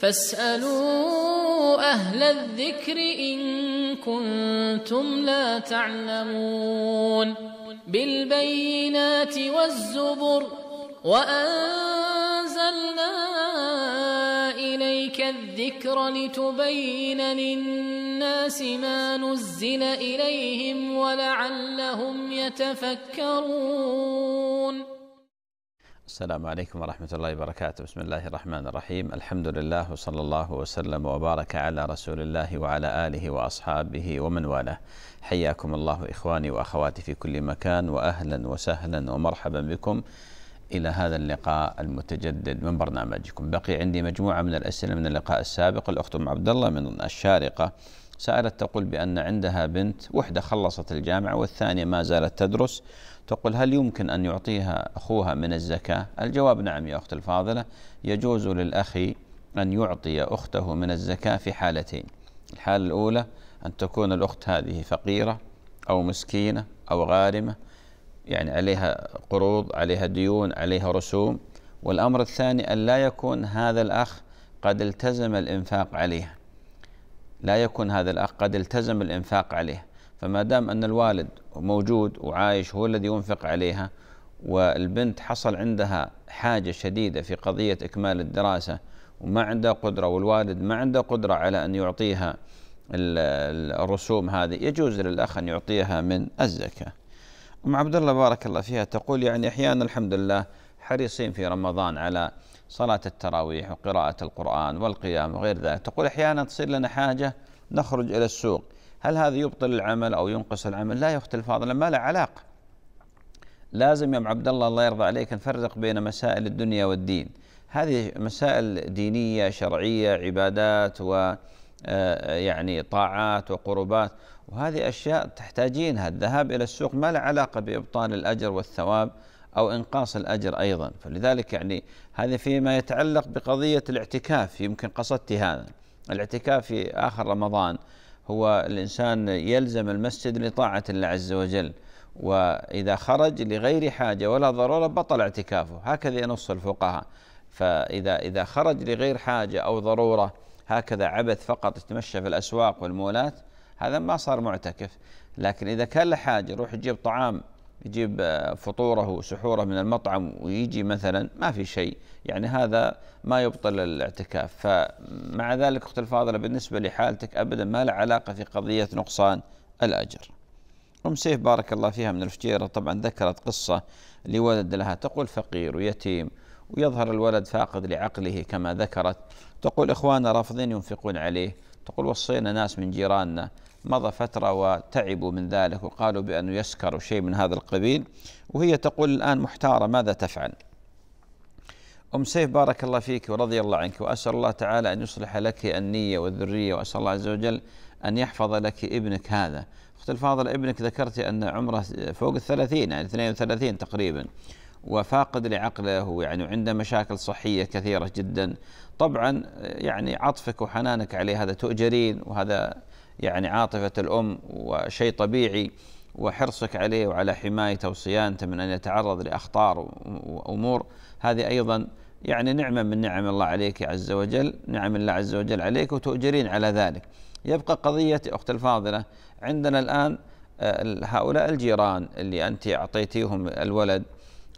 فاسألوا أهل الذكر إن كنتم لا تعلمون بالبينات والزبر وأنزلنا إليك الذكر لتبين للناس ما نزل إليهم ولعلهم يتفكرون السلام عليكم ورحمة الله وبركاته. بسم الله الرحمن الرحيم. الحمد لله وصلى الله وسلم وبارك على رسول الله وعلى آله وأصحابه ومن والاه. حياكم الله إخواني وأخواتي في كل مكان وأهلا وسهلا ومرحبا بكم إلى هذا اللقاء المتجدد من برنامجكم. بقي عندي مجموعة من الأسئلة من اللقاء السابق. الأخت أم عبد الله من الشارقة سألت تقول بأن عندها بنت وحدة خلصت الجامعة والثانية ما زالت تدرس. تقول هل يمكن أن يعطيها أخوها من الزكاة؟ الجواب نعم يا أخت الفاضلة يجوز للأخ أن يعطي أخته من الزكاة في حالتين. الحالة الأولى أن تكون الأخت هذه فقيرة أو مسكينة أو غارمة يعني عليها قروض عليها ديون عليها رسوم. والأمر الثاني أن لا يكون هذا الأخ قد التزم الإنفاق عليها. لا يكون هذا الأخ قد التزم الإنفاق عليها فما دام أن الوالد موجود وعايش هو الذي ينفق عليها والبنت حصل عندها حاجة شديدة في قضية إكمال الدراسة وما عندها قدرة والوالد ما عنده قدرة على أن يعطيها الرسوم هذه يجوز للأخ أن يعطيها من الزكاة. أم عبد الله بارك الله فيها تقول يعني أحيانا الحمد لله حريصين في رمضان على صلاة التراويح وقراءة القرآن والقيام وغير ذلك. تقول أحيانا تصير لنا حاجة نخرج إلى السوق. هل هذا يبطل العمل أو ينقص العمل؟ لا أخت الفاضلة ما له علاقة. لازم يا ام عبد الله الله يرضى عليك نفرق بين مسائل الدنيا والدين. هذه مسائل دينية شرعية عبادات و آه، يعني طاعات وقربات. وهذه أشياء تحتاجينها. الذهاب إلى السوق ما له علاقة بإبطال الأجر والثواب أو إنقاص الأجر أيضا. فلذلك يعني هذا فيما يتعلق بقضية الاعتكاف. يمكن قصدت هذا. الاعتكاف في آخر رمضان. هو الإنسان يلزم المسجد لطاعة الله عز وجل وإذا خرج لغير حاجة ولا ضرورة بطل اعتكافه. هكذا ينص الفقهاء. فإذا إذا خرج لغير حاجة أو ضرورة هكذا عبث فقط يتمشى في الأسواق والمولات هذا ما صار معتكف. لكن إذا كان له حاجة يروح يجيب طعام يجيب فطوره وسحوره من المطعم ويجي مثلا ما في شيء. يعني هذا ما يبطل الاعتكاف. فمع ذلك أخت الفاضلة بالنسبة لحالتك ابدا ما له علاقة في قضية نقصان الأجر. أم سيف بارك الله فيها من الفجيرة طبعا ذكرت قصة لولد لها. تقول فقير ويتيم ويظهر الولد فاقد لعقله كما ذكرت. تقول اخواننا رافضين ينفقون عليه. تقول وصينا ناس من جيراننا. مضى فترة وتعبوا من ذلك وقالوا بأنه يسكر شيء من هذا القبيل وهي تقول الآن محتارة ماذا تفعل؟ أم سيف بارك الله فيك ورضي الله عنك وأسأل الله تعالى أن يصلح لك النية والذرية وأسأل الله عز وجل أن يحفظ لك ابنك هذا. أخت الفاضل ابنك ذكرت أن عمره فوق الثلاثين يعني 32 تقريبا وفاقد لعقله يعني عنده مشاكل صحية كثيرة جدا. طبعا يعني عطفك وحنانك عليه هذا تؤجرين وهذا يعني عاطفة الأم وشيء طبيعي وحرصك عليه وعلى حمايته وصيانته من أن يتعرض لأخطار وأمور هذه أيضا يعني نعمة من نعم الله عليك عز وجل نعم الله عز وجل عليك وتؤجرين على ذلك. يبقى قضية أخت الفاضلة عندنا الآن آه، هؤلاء الجيران اللي أنت أعطيتيهم الولد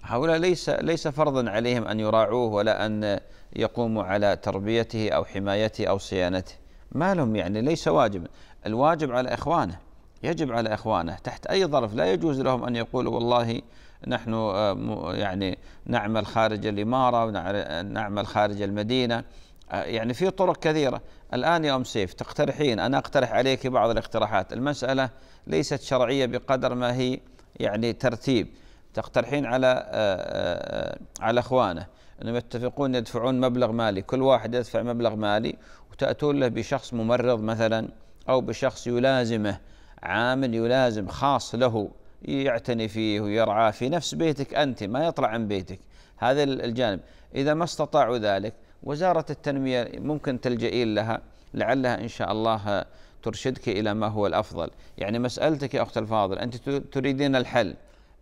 هؤلاء ليس ليس فرضا عليهم أن يراعوه ولا أن يقوموا على تربيته أو حمايته أو صيانته. ما لهم يعني ليس واجبا. الواجب على إخوانه يجب على إخوانه. تحت أي ظرف لا يجوز لهم أن يقولوا والله نحن آه، يعني نعمل خارج الإمارة ونعمل خارج المدينة. آه، يعني في طرق كثيرة. الآن يا أم سيف تقترحين أنا أقترح عليك بعض الاقتراحات. المسألة ليست شرعية بقدر ما هي يعني ترتيب. تقترحين على آه، على إخوانه. إنهم يتفقون يدفعون مبلغ مالي. كل واحد يدفع مبلغ مالي وتأتون له بشخص ممرض مثلا. أو بشخص يلازمه عامل يلازم خاص له يعتني فيه ويرعاه في نفس بيتك أنت ما يطلع عن بيتك. هذا الجانب. إذا ما استطاعوا ذلك وزارة التنمية ممكن تلجئين لها لعلها إن شاء الله ترشدك إلى ما هو الأفضل. يعني مسألتك يا أخت الفاضل أنت تريدين الحل.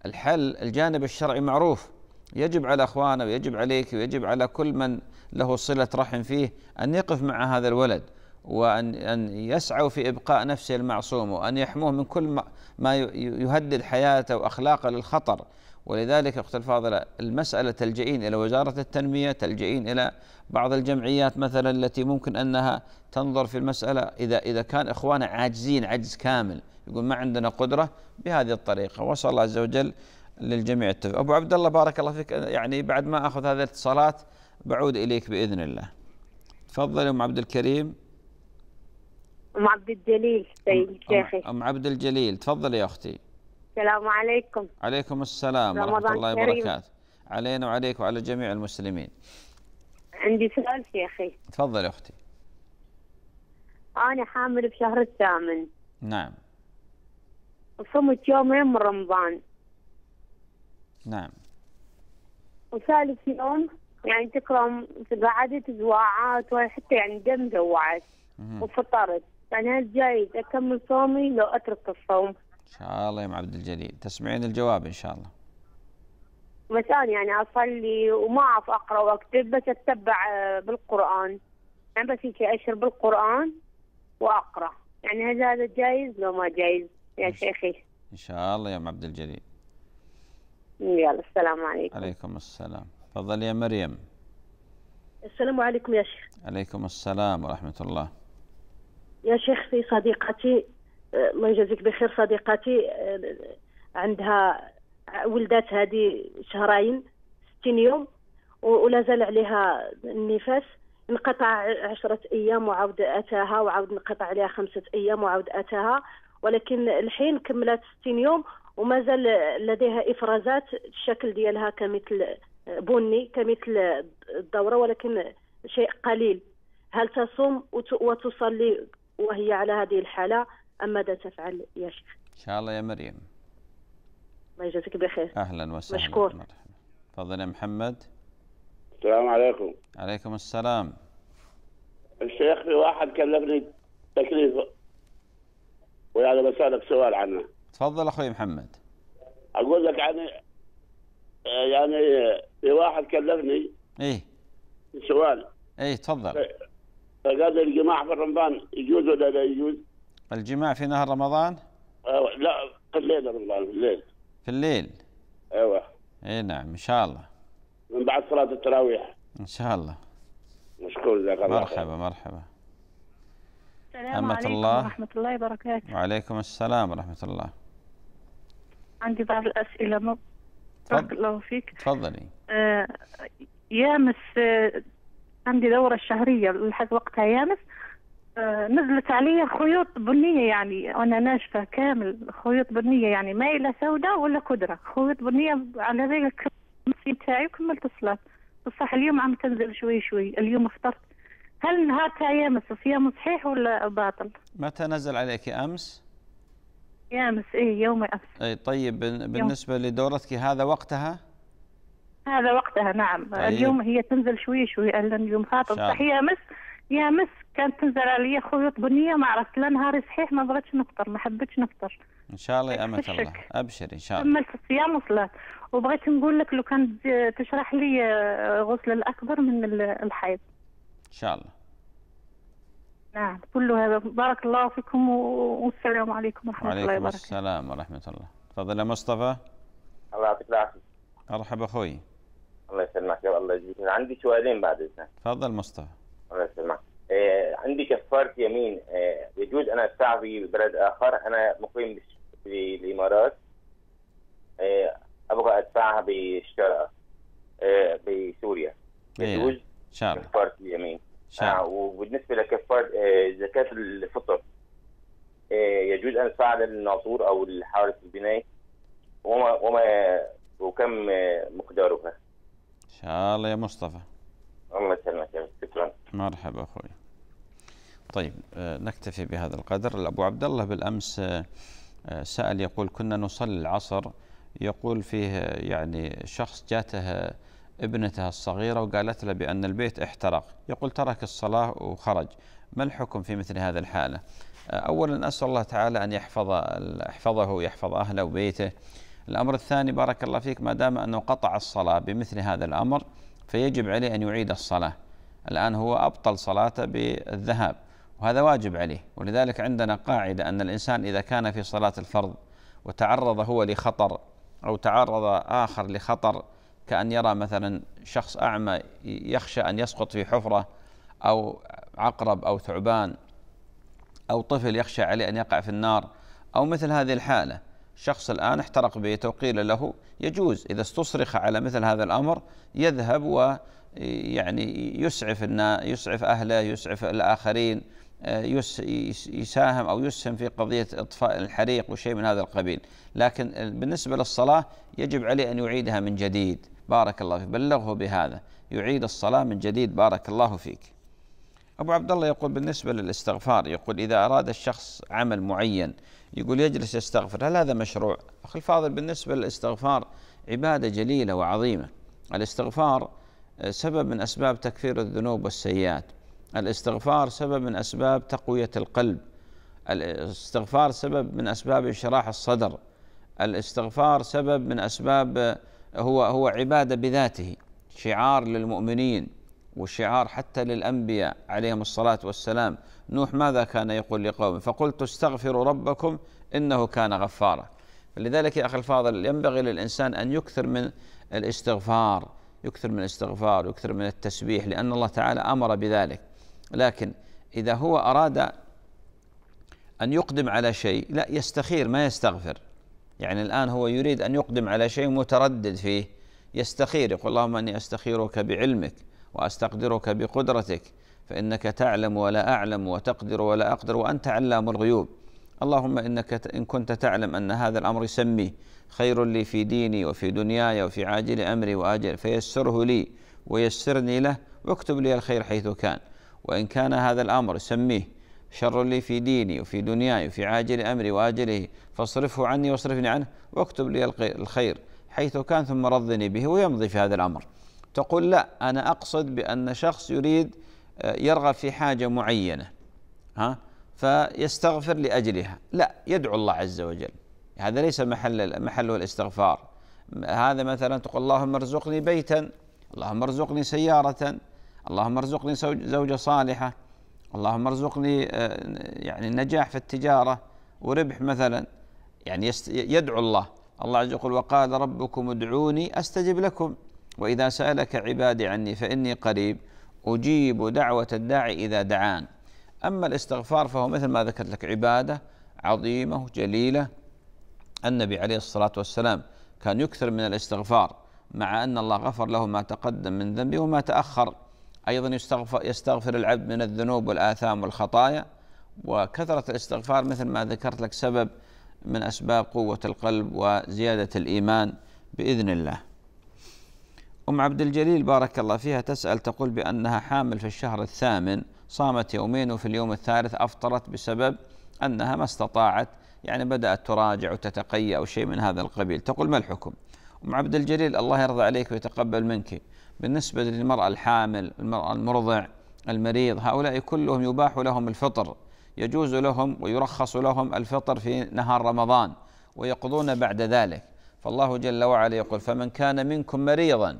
الحل الجانب الشرعي معروف. يجب على اخوانه ويجب عليك ويجب على كل من له صلة رحم فيه أن يقف مع هذا الولد. وان أن يسعوا في إبقاء نفسه المعصوم وأن يحموه من كل ما يهدد حياته وأخلاقه للخطر. ولذلك أخت الفاضلة المسألة تلجئين إلى وزارة التنمية تلجئين إلى بعض الجمعيات مثلا التي ممكن أنها تنظر في المسألة. اذا إذا كان اخواننا عاجزين عجز كامل يقول ما عندنا قدرة بهذه الطريقة. وصلى الله عز وجل للجميع التوفيق. أبو عبد الله بارك الله فيك. يعني بعد ما أخذ هذه الاتصالات بعود إليك بإذن الله. تفضل أم عبد الكريم. أم عبد الجليل سيد شيخي ام عبد الجليل. تفضل يا أختي. السلام عليكم. عليكم السلام ورحمة الله وبركاته. علينا وعليك وعلى جميع المسلمين. عندي سؤال شيخي تفضل يا أختي. أنا حامل بشهر الثامن. نعم. وصمت يومين من رمضان. نعم. وثالث يوم يعني تكرم قعدت زواعات وحتى يعني دم زوعت وفطرت. يعني هل جايز أكمل صومي لو أترك الصوم. إن شاء الله يا أم عبد الجليل. تسمعين الجواب إن شاء الله. أنا يعني أصلي وما أعرف أقرأ وأكتب بس أتبع آه، بالقرآن. يعني بس هيك أشر بالقرآن وأقرأ. يعني هل هذا جايز؟ لو ما جايز يا شيخي. إن شاء الله يا أم عبد الجليل. يلا السلام عليكم. عليكم السلام. تفضل يا مريم. السلام عليكم يا شيخ. عليكم السلام ورحمة الله. يا شيخ في صديقتي آه، الله يجازيك بخير صديقتي آه، عندها ولدات هذه شهرين ستين يوم ولا زال عليها النفاس. انقطع عشرة أيام وعاود أتاها وعاود انقطع عليها خمسة أيام وعاود أتاها ولكن الحين كملت ستين يوم وما زال لديها إفرازات الشكل ديالها كمثل بني كمثل الدورة ولكن شيء قليل. هل تصوم وتصلي وهي على هذه الحالة أم ماذا تفعل يا شيخ؟ إن شاء الله يا مريم. الله يجازيك بخير. أهلا وسهلا. مشكور. تفضل يا محمد. السلام عليكم. عليكم السلام. الشيخ في واحد كلفني تكليف ويعني بسألك سؤال عنه. تفضل أخوي محمد. أقول لك يعني يعني في واحد كلفني إيه. سؤال. إيه تفضل. فقال الجماع في رمضان يجوز ولا لا يجوز؟ الجماع في نهار رمضان؟ أه لا في الليل رمضان في الليل. في الليل؟ أيوه. إي نعم إن شاء الله. من بعد صلاة التراويح. إن شاء الله. مشكور جزاك الله مرحبا مرحبا. السلام عليكم الله. ورحمة الله وبركاته. وعليكم السلام ورحمة الله. عندي بعض الأسئلة. بارك الله فيك. تفضلي. آه يامس آه عندي دورة شهرية لحد وقتها يامس آه نزلت علي خيوط بنية يعني وأنا ناشفة كامل خيوط بنية يعني مايلة سوداء ولا كدرة خيوط بنية على ذلك تاعي وكملت الصلاة بصح اليوم عم تنزل شوي شوي اليوم افطرت هل نهار تاع يامس صيام صحيح ولا باطل؟ متى نزل عليك أمس؟ يامس إيه يوم أمس أي طيب بالنسبة يوم. لدورتك هذا وقتها؟ هذا وقتها نعم. طيب. اليوم هي تنزل شوي شوي اليوم فاطر صح يامس يامس كانت تنزل علي خيوط بنيه ما عرفت لا نهاري صحيح ما بغيتش نفطر ما حبيتش نفطر. إن شاء الله يا أمة الله. أبشر إن شاء الله. كملت الصيام وصلاه وبغيت نقول لك لو كان تشرح لي غسل الأكبر من الحيض. إن شاء الله. نعم. كل هذا. بارك الله فيكم والسلام عليكم ورحمة الله وبركاته. وعليكم السلام ورحمة الله. تفضل يا مصطفى. الله يعطيك العافية. مرحبا أخوي. الله يسلمك يا الله يجزيك. عندي سؤالين بعد إذنك. تفضل مصطفى. الله يسلمك. إيه عندي كفارة يمين. إيه يجوز أنا أدفع في بلد آخر؟ أنا مقيم في الإمارات. إيه أبغى أدفعها بالشرع إيه بسوريا. يجوز؟ إن شاء الله. كفارة اليمين. آه وبالنسبة لكفارة آه زكاة الفطر آه يجوز أن ادفع للناصور أو الحارس البنائي وما وما وكم مقدارها إن شاء الله يا مصطفى. الله يسلمك شكرا. مرحبا أخوي. طيب نكتفي بهذا القدر. ابو عبد الله بالأمس سأل يقول كنا نصلي العصر. يقول فيه يعني شخص جاته ابنتها الصغيرة وقالت له بأن البيت احترق. يقول ترك الصلاة وخرج. ما الحكم في مثل هذه الحالة؟ أولا أسأل الله تعالى أن يحفظ يحفظه ويحفظ أهله وبيته. الأمر الثاني بارك الله فيك ما دام أنه قطع الصلاة بمثل هذا الأمر فيجب عليه أن يعيد الصلاة. الآن هو أبطل صلاته بالذهاب وهذا واجب عليه. ولذلك عندنا قاعدة أن الإنسان إذا كان في صلاة الفرض وتعرض هو لخطر أو تعرض آخر لخطر كأن يرى مثلا شخص أعمى يخشى أن يسقط في حفرة أو عقرب أو ثعبان أو طفل يخشى عليه أن يقع في النار أو مثل هذه الحالة. شخص الآن احترق بيته وقيل له يجوز إذا استصرخ على مثل هذا الأمر يذهب ويعني يسعف يسعف أهله يسعف الآخرين يساهم أو يسهم في قضية إطفاء الحريق وشيء من هذا القبيل. لكن بالنسبة للصلاة يجب عليه أن يعيدها من جديد. بارك الله فيك. بلغه بهذا. يعيد الصلاة من جديد. بارك الله فيك. أبو عبد الله يقول بالنسبة للاستغفار يقول إذا أراد الشخص عمل معين يقول يجلس يستغفر هل هذا مشروع؟ أخي الفاضل بالنسبة للاستغفار عبادة جليلة وعظيمة. الاستغفار سبب من أسباب تكفير الذنوب والسيئات. الاستغفار سبب من أسباب تقوية القلب. الاستغفار سبب من أسباب انشراح الصدر. الاستغفار سبب من أسباب هو هو عبادة بذاته شعار للمؤمنين. وشعار حتى للأنبياء عليهم الصلاة والسلام. نوح ماذا كان يقول لقومه؟ فقلت استغفروا ربكم إنه كان غفارا. لذلك يا أخي الفاضل ينبغي للإنسان أن يكثر من الاستغفار يكثر من الاستغفار يكثر من التسبيح لأن الله تعالى أمر بذلك. لكن إذا هو أراد أن يقدم على شيء لا يستخير ما يستغفر. يعني الآن هو يريد أن يقدم على شيء متردد فيه يستخير يقول اللهم أني أستخيرك بعلمك. وأستقدرك بقدرتك فإنك تعلم ولا أعلم وتقدر ولا أقدر وأنت علام الغيوب. اللهم إنك إن كنت تعلم أن هذا الأمر يسميه خير لي في ديني وفي دنياي وفي عاجل أمري وآجل فيسره لي ويسرني له واكتب لي الخير حيث كان. وإن كان هذا الأمر سميه شر لي في ديني وفي دنياي وفي عاجل أمري وآجله فاصرفه عني واصرفني عنه واكتب لي الخير حيث كان ثم رضني به ويمضي في هذا الأمر. تقول لا أنا أقصد بأن شخص يريد آه، يرغب في حاجة معينة ها فيستغفر لأجلها. لا يدعو الله عز وجل. هذا ليس محل محله الاستغفار. هذا مثلا تقول اللهم ارزقني بيتا اللهم ارزقني سيارة اللهم ارزقني زوجة صالحة اللهم ارزقني آه، يعني النجاح في التجارة وربح مثلا. يعني يدعو الله. الله عز وجل وقال ربكم ادعوني أستجب لكم. وإذا سألك عبادي عني فإني قريب أجيب دعوة الداعي إذا دعان. أما الاستغفار فهو مثل ما ذكرت لك عبادة عظيمة جليله النبي عليه الصلاة والسلام كان يكثر من الاستغفار مع أن الله غفر له ما تقدم من ذنبه وما تأخر. أيضا يستغفر, يستغفر العبد من الذنوب والآثام والخطايا. وكثرة الاستغفار مثل ما ذكرت لك سبب من أسباب قوة القلب وزيادة الإيمان بإذن الله. أم عبد الجليل بارك الله فيها تسأل تقول بأنها حامل في الشهر الثامن صامت يومين وفي اليوم الثالث أفطرت بسبب أنها ما استطاعت يعني بدأت تراجع وتتقيأ أو شيء من هذا القبيل. تقول ما الحكم؟ أم عبد الجليل الله يرضى عليك ويتقبل منك. بالنسبة للمرأة الحامل المرأة المرضع المريض هؤلاء كلهم يباح لهم الفطر. يجوز لهم ويرخص لهم الفطر في نهار رمضان ويقضون بعد ذلك. فالله جل وعلا يقول فمن كان منكم مريضا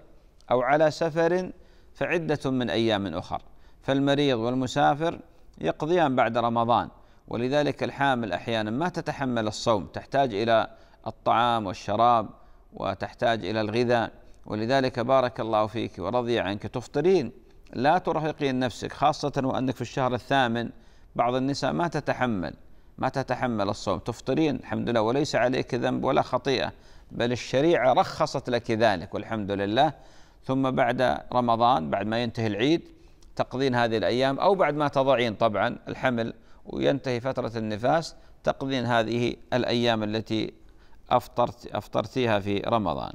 أو على سفر فعدة من أيام أخر. فالمريض والمسافر يقضيان بعد رمضان ولذلك الحامل أحيانا ما تتحمل الصوم تحتاج إلى الطعام والشراب وتحتاج إلى الغذاء. ولذلك بارك الله فيك ورضي عنك. تفطرين لا ترهقين نفسك خاصة وأنك في الشهر الثامن بعض النساء ما تتحمل ما تتحمل الصوم. تفطرين الحمد لله وليس عليك ذنب ولا خطيئة بل الشريعة رخصت لك ذلك والحمد لله. ثم بعد رمضان بعد ما ينتهي العيد تقضين هذه الأيام أو بعد ما تضعين طبعا الحمل وينتهي فترة النفاس تقضين هذه الأيام التي أفطرت أفطرتيها في رمضان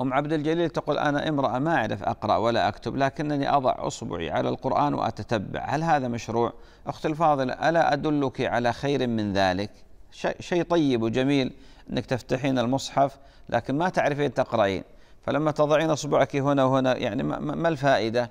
أم عبد الجليل تقول أنا امرأة ما أعرف أقرأ ولا أكتب لكنني أضع أصبعي على القرآن وأتتبع هل هذا مشروع؟ أختي الفاضلة ألا أدلك على خير من ذلك؟ شيء طيب وجميل أنك تفتحين المصحف لكن ما تعرفين تقرأين. فلما تضعين أصبعك هنا وهنا يعني ما الفائدة؟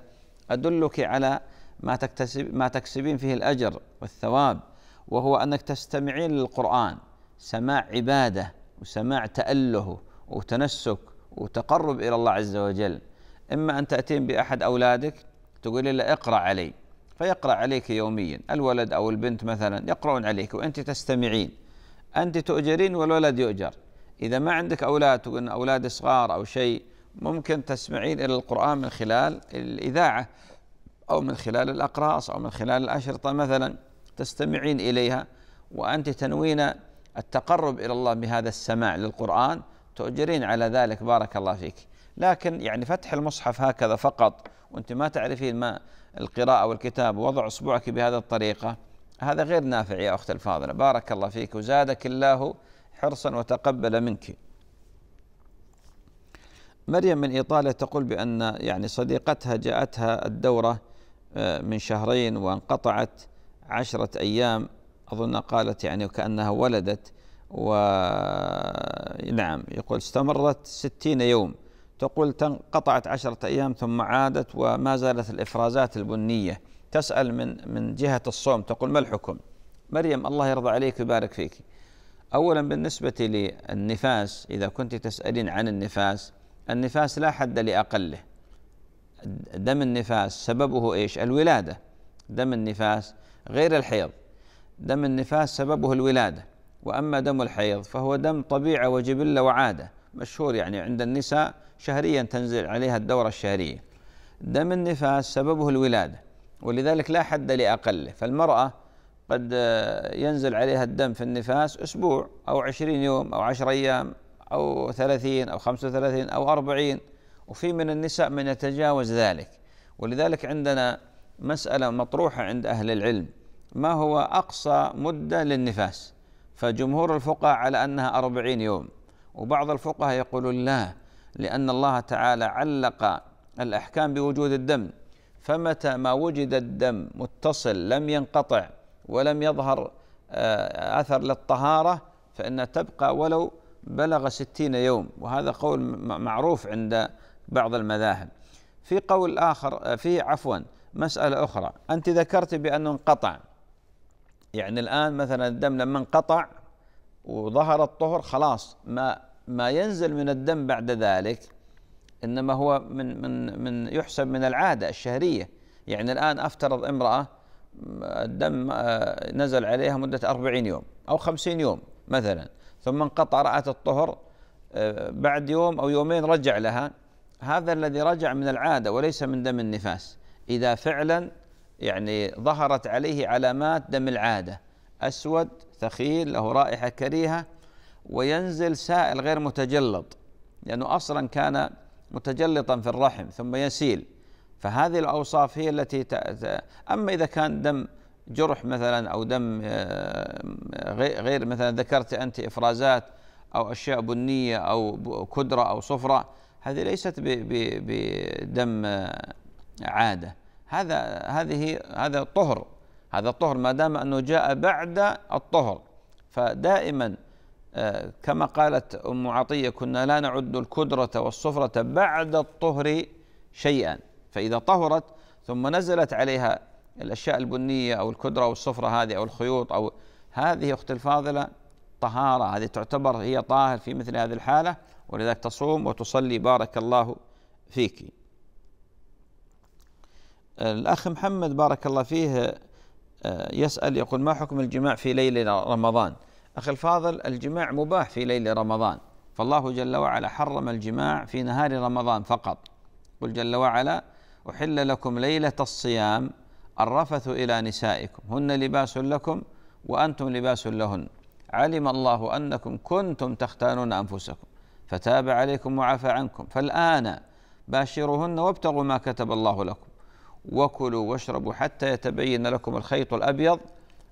أدلك على ما تكتسب ما تكسبين فيه الأجر والثواب وهو أنك تستمعين للقرآن سماع عبادة وسماع تأله وتنسك وتقرب إلى الله عز وجل. إما أن تأتين بأحد أولادك تقول له اقرأ علي فيقرأ عليك يوميا الولد أو البنت مثلا يقرؤون عليك وأنت تستمعين. أنت تؤجرين والولد يؤجر. إذا ما عندك أولاد أولاد صغار أو شيء ممكن تسمعين إلى القرآن من خلال الإذاعة أو من خلال الأقراص أو من خلال الأشرطة مثلا تستمعين إليها. وأنت تنوين التقرب إلى الله بهذا السماع للقرآن تؤجرين على ذلك. بارك الله فيك. لكن يعني فتح المصحف هكذا فقط وأنت ما تعرفين ما القراءة والكتاب ووضع أصبعك بهذه الطريقة. هذا غير نافع يا أخت الفاضلة. بارك الله فيك وزادك الله حرصا وتقبل منك. مريم من إيطاليا تقول بأن يعني صديقتها جاءتها الدورة آه، من شهرين وانقطعت عشرة أيام. أظن قالت يعني وكأنها ولدت ونعم يقول استمرت ستين يوم. تقول قطعت عشرة أيام ثم عادت وما زالت الإفرازات البنية. تسأل من من جهة الصوم تقول ما الحكم؟ مريم الله يرضى عليك ويبارك فيك. أولا بالنسبة للنفاس إذا كنت تسألين عن النفاس النفاس لا حد لأقله. دم النفاس سببه إيش؟ الولادة. دم النفاس غير الحيض. دم النفاس سببه الولادة. وأما دم الحيض فهو دم طبيعة وجبلة وعادة مشهور يعني عند النساء شهريا تنزل عليها الدورة الشهرية. دم النفاس سببه الولادة. ولذلك لا حد لأقله. فالمرأة قد ينزل عليها الدم في النفاس أسبوع أو عشرين يوم أو عشر أيام أو ثلاثين أو خمسة وثلاثين أو أربعين وفي من النساء من يتجاوز ذلك. ولذلك عندنا مسألة مطروحة عند أهل العلم. ما هو أقصى مدة للنفاس؟ فجمهور الفقهاء على أنها أربعين يوم. وبعض الفقهاء يقولون لا لأن الله تعالى علق الأحكام بوجود الدم. فمتى ما وجد الدم متصل لم ينقطع ولم يظهر آه، أثر للطهارة فإنها تبقى ولو بلغ ستين يوم. وهذا قول معروف عند بعض المذاهب. في قول آخر آه، في عفوا مسألة أخرى. أنت ذكرت بأنه انقطع. يعني الآن مثلا الدم لما انقطع وظهر الطهر خلاص ما ما ينزل من الدم بعد ذلك إنما هو من من من يحسب من العادة الشهرية. يعني الآن أفترض امرأة الدم آه، نزل عليها مدة 40 يوم أو 50 يوم مثلا ثم انقطع رأت الطهر آه، بعد يوم أو يومين رجع لها. هذا الذي رجع من العادة وليس من دم النفاس. إذا فعلا يعني ظهرت عليه علامات دم العادة. أسود ثخيل له رائحة كريهة وينزل سائل غير متجلط. لأنه أصلا كان متجلطا في الرحم ثم يسيل. فهذه الأوصاف هي التي أما إذا كان دم جرح مثلا أو دم آه، غير مثلا ذكرت أنت إفرازات أو أشياء بنية أو كدرة أو صفرة هذه ليست بدم آه، عادة. هذا هذه هذا طهر. هذا الطهر ما دام أنه جاء بعد الطهر فدائما كما قالت أم عطية كنا لا نعد الكدرة والصفرة بعد الطهر شيئا فإذا طهرت ثم نزلت عليها الأشياء البنية أو الكدرة أو الصفرة هذه أو الخيوط أو هذه أختي الفاضلة طهارة هذه تعتبر هي طاهر في مثل هذه الحالة ولذلك تصوم وتصلي بارك الله فيك. الأخ محمد بارك الله فيه آه، يسأل يقول ما حكم الجماع في ليل رمضان؟ أخي الفاضل الجماع مباح في ليل رمضان. فالله جل وعلا حرم الجماع في نهار رمضان فقط. قل جل وعلا أحل لكم ليلة الصيام الرفث إلى نسائكم. هن لباس لكم وأنتم لباس لهن. علم الله أنكم كنتم تختانون أنفسكم. فتاب عليكم وعفى عنكم. فالآن باشروهن وابتغوا ما كتب الله لكم. وكلوا واشربوا حتى يتبين لكم الخيط الأبيض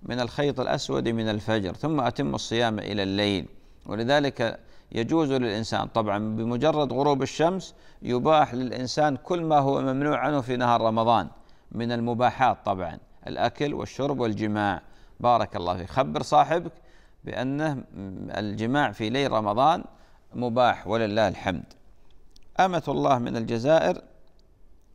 من الخيط الأسود من الفجر ثم أتم الصيام إلى الليل. ولذلك يجوز للإنسان طبعا بمجرد غروب الشمس يباح للإنسان كل ما هو ممنوع عنه في نهار رمضان من المباحات طبعا الأكل والشرب والجماع. بارك الله فيك. خبر صاحبك بأنه الجماع في ليل رمضان مباح ولله الحمد. آمة الله من الجزائر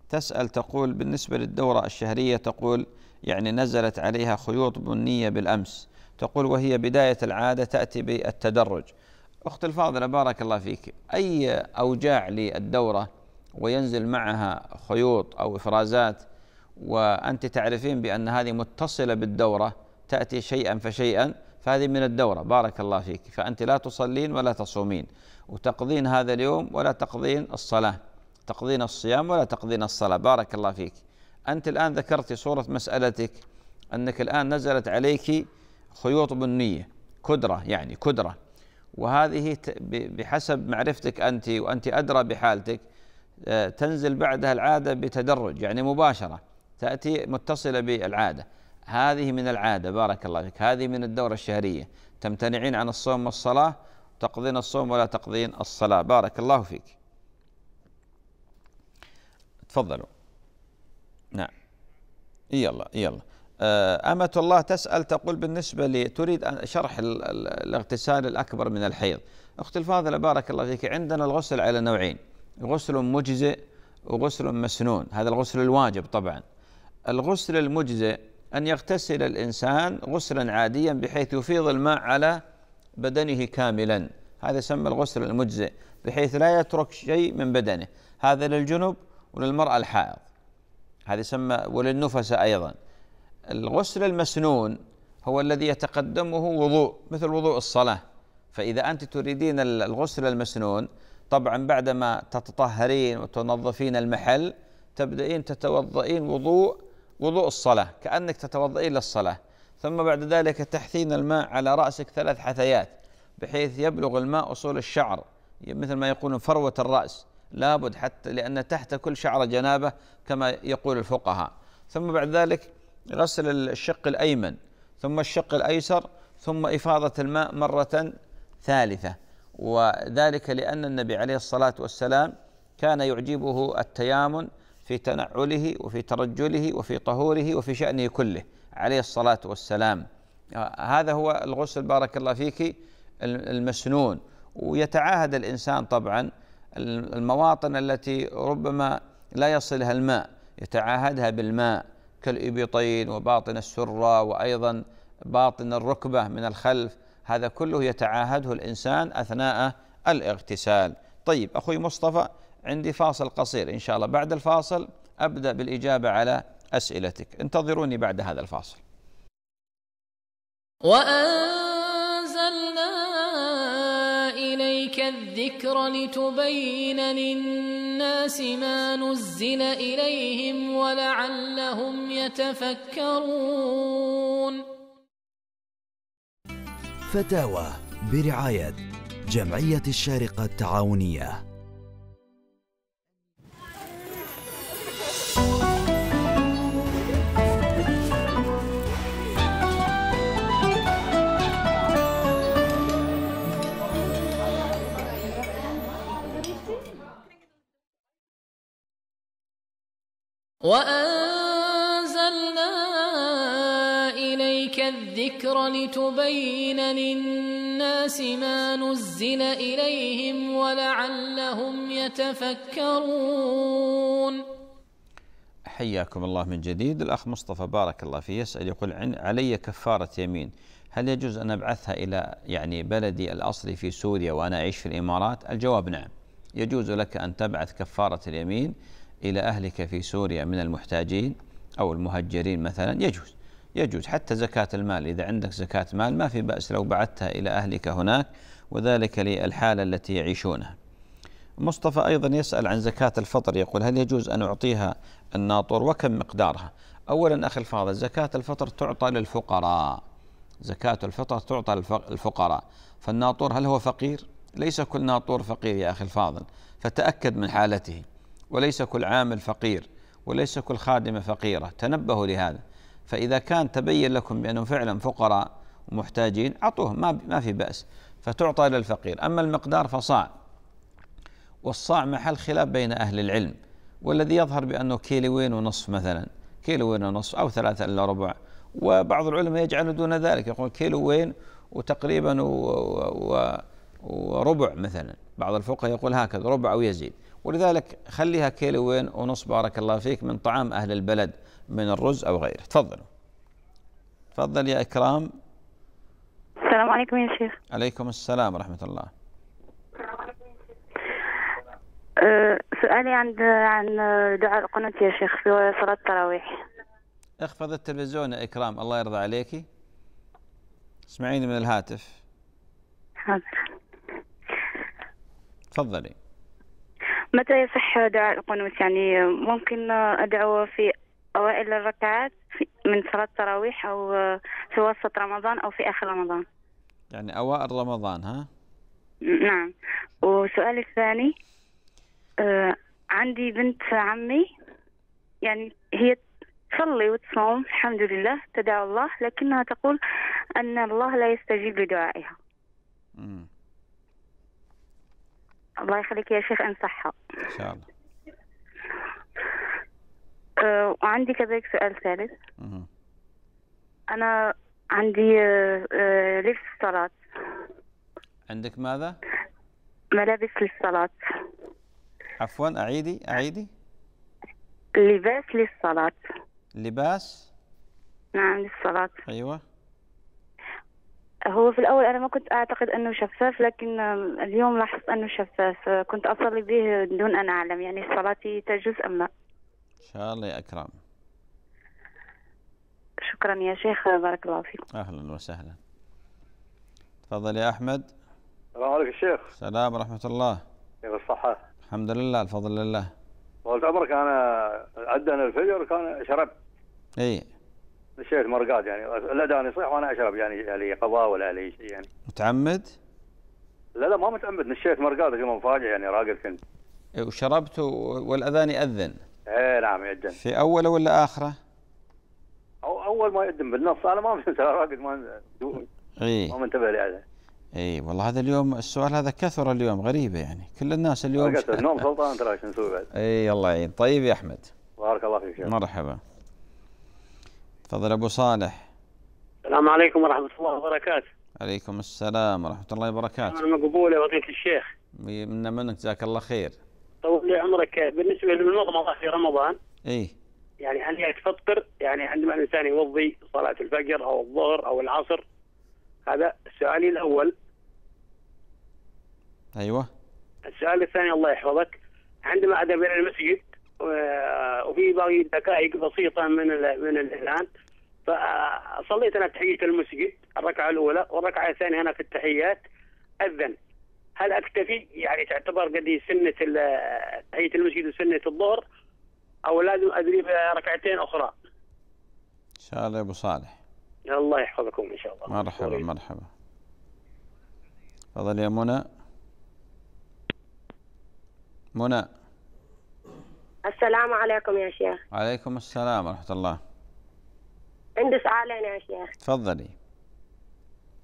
تسأل تقول بالنسبة للدورة الشهرية تقول يعني نزلت عليها خيوط بنية بالأمس. تقول وهي بداية العادة تأتي بالتدرج. أخت الفاضلة بارك الله فيك. أي أوجاع للدورة وينزل معها خيوط أو إفرازات وأنت تعرفين بأن هذه متصلة بالدورة تأتي شيئا فشيئا فهذه من الدورة. بارك الله فيك. فأنت لا تصلين ولا تصومين. وتقضين هذا اليوم ولا تقضين الصلاة. تقضين الصيام ولا تقضين الصلاة. بارك الله فيك. أنت الآن ذكرت صورة مسألتك أنك الآن نزلت عليك خيوط بنية كدرة يعني كدرة. وهذه بحسب معرفتك أنت وأنت أدرى بحالتك آه، تنزل بعدها العادة بتدرج يعني مباشرة تأتي متصلة بالعادة. هذه من العادة بارك الله فيك. هذه من الدورة الشهرية. تمتنعين عن الصوم والصلاة تقضين الصوم ولا تقضين الصلاة. بارك الله فيك. تفضلوا. نعم. يلا يلا. آه، أمة الله تسأل تقول بالنسبة لي تريد شرح الاغتسال الأكبر من الحيض. أختي الفاضلة بارك الله فيك. عندنا الغسل على نوعين. غسل مجزئ وغسل مسنون. هذا الغسل الواجب طبعا. الغسل المجزئ أن يغتسل الإنسان غسلا عاديا بحيث يفيض الماء على بدنه كاملا. هذا يسمى الغسل المجزئ بحيث لا يترك شيء من بدنه. هذا للجنب وللمرأة الحائض. هذا يسمى وللنفس أيضا. الغسل المسنون هو الذي يتقدمه وضوء مثل وضوء الصلاة. فإذا أنت تريدين الغسل المسنون طبعا بعدما تتطهرين وتنظفين المحل تبدأين تتوضئين وضوء وضوء الصلاة كأنك تتوضئين للصلاة. ثم بعد ذلك تحثين الماء على رأسك ثلاث حثيات بحيث يبلغ الماء أصول الشعر مثل ما يقولون فروة الرأس. لابد حتى لأن تحت كل شعر جنابة كما يقول الفقهاء. ثم بعد ذلك غسل الشق الأيمن ثم الشق الأيسر ثم إفاضة الماء مرة ثالثة. وذلك لأن النبي عليه الصلاة والسلام كان يعجبه التيامن في تنعله وفي ترجله وفي طهوره وفي شأنه كله عليه الصلاة والسلام. هذا هو الغسل بارك الله فيك المسنون. ويتعاهد الإنسان طبعا المواطن التي ربما لا يصلها الماء يتعاهدها بالماء كالإبطين وباطن السرة وأيضا باطن الركبة من الخلف هذا كله يتعاهده الإنسان أثناء الاغتسال. طيب أخوي مصطفى عندي فاصل قصير إن شاء الله. بعد الفاصل أبدأ بالإجابة على أسئلتك. انتظروني بعد هذا الفاصل. وأنزلنا إليك الذكر لتبين للناس ما نزل إليهم ولعلهم يتفكرون. فتاوى برعاية جمعية الشارقة التعاونية. وأنزلنا إليك الذكر لتبين للناس ما نزل إليهم ولعلهم يتفكرون. حياكم الله من جديد. الأخ مصطفى بارك الله فيه يسأل يقول علي كفارة يمين هل يجوز أن أبعثها إلى يعني بلدي الأصلي في سوريا وأنا أعيش في الإمارات؟ الجواب نعم يجوز لك أن تبعث كفارة اليمين إلى أهلك في سوريا من المحتاجين أو المهجرين مثلا يجوز يجوز. حتى زكاة المال إذا عندك زكاة مال ما في بأس لو بعثتها إلى أهلك هناك وذلك للحالة التي يعيشونها. مصطفى أيضا يسأل عن زكاة الفطر يقول هل يجوز أن أعطيها الناطور وكم مقدارها؟ أولا أخي الفاضل زكاة الفطر تعطى للفقراء. زكاة الفطر تعطى للفقراء فالناطور هل هو فقير؟ ليس كل ناطور فقير يا أخي الفاضل. فتأكد من حالته. وليس كل عامل فقير وليس كل خادمة فقيرة. تنبهوا لهذا. فإذا كان تبين لكم بأنهم فعلا فقراء ومحتاجين أعطوه ما ما في بأس فتعطى للفقير أما المقدار فصاع. والصاع محل خلاف بين أهل العلم والذي يظهر بأنه كيلوين ونصف مثلا كيلوين ونصف أو ثلاثة إلا ربع. وبعض العلماء يجعل دون ذلك يقول كيلوين وتقريبا و و وربع مثلا. بعض الفقهاء يقول هكذا ربع أو يزيد. ولذلك خليها كيلوين ونص. بارك الله فيك. من طعام أهل البلد من الرز أو غيره. تفضلوا. تفضل يا إكرام. عليكم يا شيخ. عليكم السلام ورحمة الله. أه سؤالي عن عن دعاء القنوت يا شيخ في صلاة التراويح. اخفض التلفزيون يا إكرام. الله يرضى عليك. اسمعيني من الهاتف. حاضر. تفضلي. متى يصح دعاء القنوت؟ يعني ممكن أدعو في أوائل الركعات من صلاة التراويح أو في وسط رمضان أو في آخر رمضان. يعني أوائل رمضان ها؟ نعم. وسؤالي الثاني آه عندي بنت عمي يعني هي تصلي وتصوم الحمد لله تدعو الله لكنها تقول أن الله لا يستجيب لدعائها. الله يخليك يا شيخ انصحها إن شاء الله. آه وعندي كذلك سؤال ثالث. مم. أنا عندي آه لبس صلاة. عندك ماذا؟ ملابس للصلاة. عفوا أعيدي أعيدي. لباس للصلاة. لباس؟ نعم للصلاة. أيوة. هو في الأول أنا ما كنت أعتقد أنه شفاف لكن اليوم لاحظت أنه شفاف. كنت أصلي به دون أن أعلم يعني صلاتي تجوز أم لا. إن شاء الله يا أكرم. شكرا يا شيخ بارك الله فيكم أهلا وسهلا. تفضل يا أحمد. السلام عليكم الشيخ السلام ورحمة الله. كيف الصحة؟ الحمد لله الفضل لله. طولت عمرك أنا أذن الفجر كان شربت. إي نشيت مرقات يعني. الأذان يصيح وأنا أشرب يعني يعني قضاء ولا لي شيء يعني. متعمد؟ لا لا ما متعمد. نشيت مرقات كما مفاجئ يعني راقد كنت. إي، وشربت و- والأذان يأذن. إيه نعم يأذن. في أولة ولا آخرة؟ أو أول ما يأذن بالنص. أنا ما منتبه راقد ما إي ما منتبه لهذا اي والله هذا اليوم السؤال هذا كثر اليوم غريبة يعني. كل الناس اليوم النوم سلطان ترى شو نسوي بعد؟ اي الله يعين طيب يا أحمد. بارك الله فيك مرحبا. تفضل أبو صالح. السلام عليكم ورحمة الله وبركاته. عليكم السلام ورحمة الله وبركاته. أنا مقبولة وضيف الشيخ. منا منك جزاك الله خير. طول لي عمرك. بالنسبة للمضمضة في رمضان إي. يعني هل هي تفطر؟ يعني عندما الإنسان يوضي صلاة الفجر أو الظهر أو العصر؟ هذا سؤالي الأول. أيوه. السؤال الثاني الله يحفظك. عندما أذهب إلى المسجد وفي باقي دقائق بسيطة من من الإذان فصليت أنا تحية المسجد الركعة الأولى والركعة الثانية أنا في التحيات. أذن. هل أكتفي؟ يعني تعتبر قد سنة ال- تحية المسجد وسنة الظهر؟ أو لازم أدري بركعتين أخرى؟ إن شاء الله يا أبو صالح. الله يحفظكم إن شاء الله. مرحبا مرحبا. تفضل يا منى. منى. السلام عليكم يا شيخ. عليكم السلام ورحمة الله. عندي سؤالين يا شيخ. تفضلي.